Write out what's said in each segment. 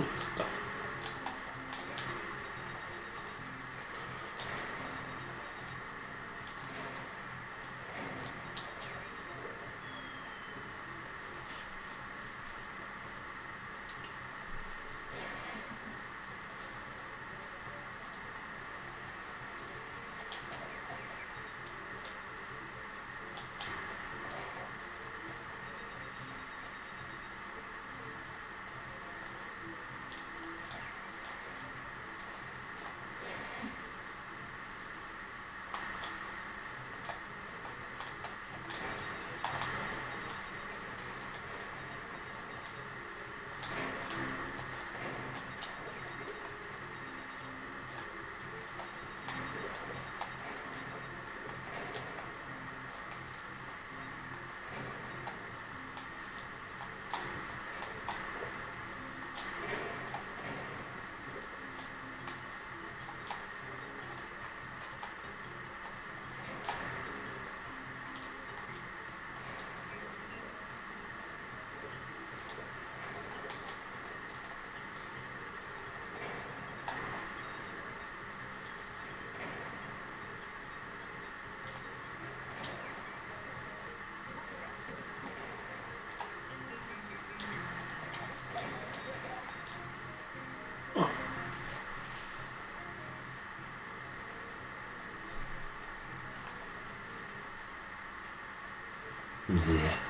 tudo. 嗯。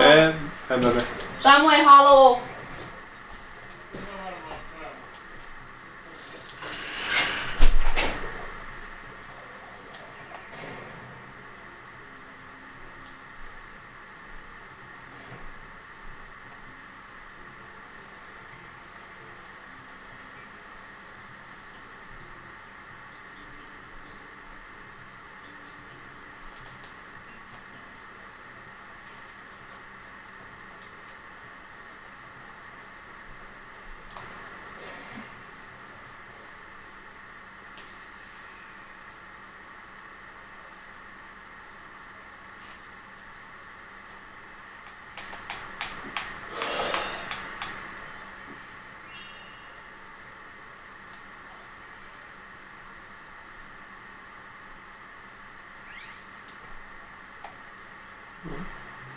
哎，哎，拜拜。咱们下喽。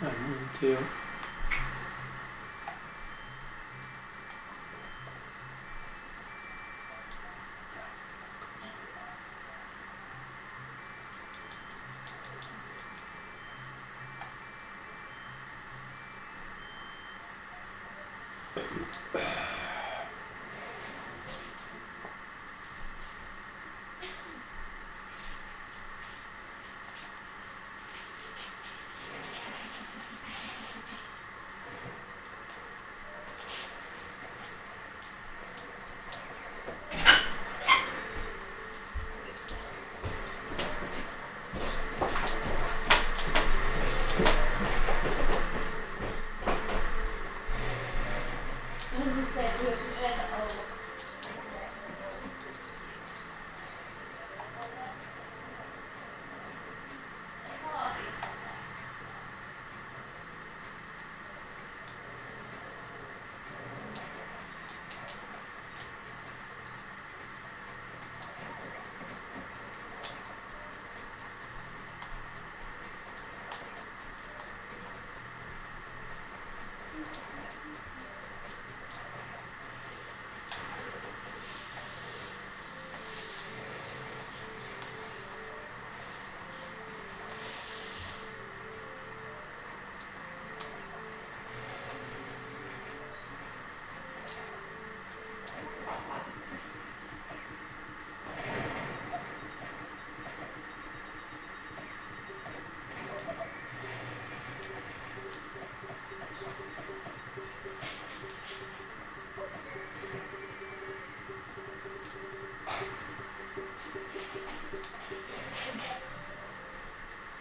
until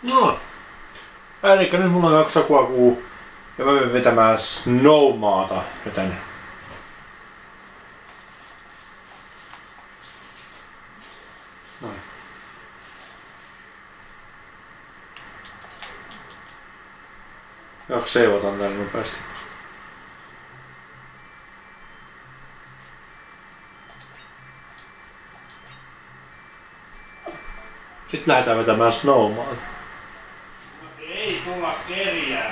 No. Eli nyt mulla on kaksi sakuakuu ja mä menen vetämään Snowmaata. Joten Noin. Jaks seivataan tän nopeasti. Sitten lähdetään vetämään Snowmaan. matéria.